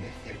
です。